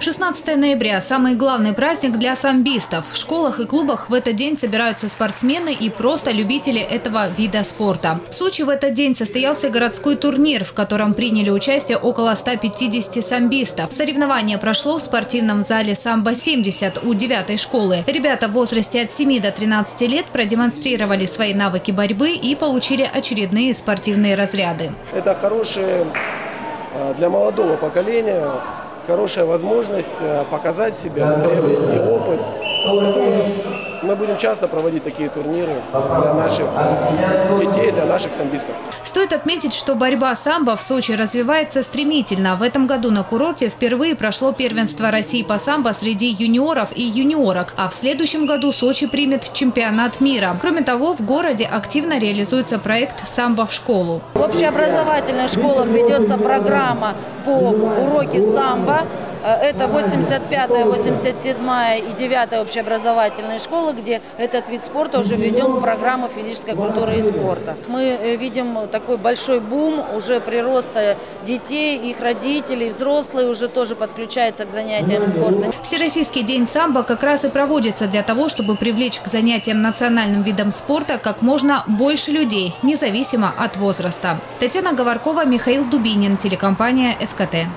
16 ноября – самый главный праздник для самбистов. В школах и клубах в этот день собираются спортсмены и просто любители этого вида спорта. В Сочи в этот день состоялся городской турнир, в котором приняли участие около 150 самбистов. Соревнование прошло в спортивном зале «Самбо-70» у 9 школы. Ребята в возрасте от 7 до 13 лет продемонстрировали свои навыки борьбы и получили очередные спортивные разряды. Это хорошее э, для молодого поколения хорошая возможность э, показать себя, приобрести опыт. Мы будем часто проводить такие турниры для наших детей, для наших самбистов. Стоит отметить, что борьба самбо в Сочи развивается стремительно. В этом году на курорте впервые прошло первенство России по самбо среди юниоров и юниорок, а в следующем году Сочи примет чемпионат мира. Кроме того, в городе активно реализуется проект «Самбо в школу». В общеобразовательных школах ведется программа по уроке самбо. Э, это 85-я, 87-я и 9-я общеобразовательные школы, где этот вид спорта уже введен в программу физической культуры и спорта. Мы э, видим такой большой бум уже прироста детей, их родителей, взрослые уже тоже подключаются к занятиям спорта. Всероссийский день самбо как раз и проводится для того, чтобы привлечь к занятиям национальным видом спорта как можно больше людей, независимо от возраста. Татьяна Говоркова, Михаил Дубинин, телекомпания «ФКТ».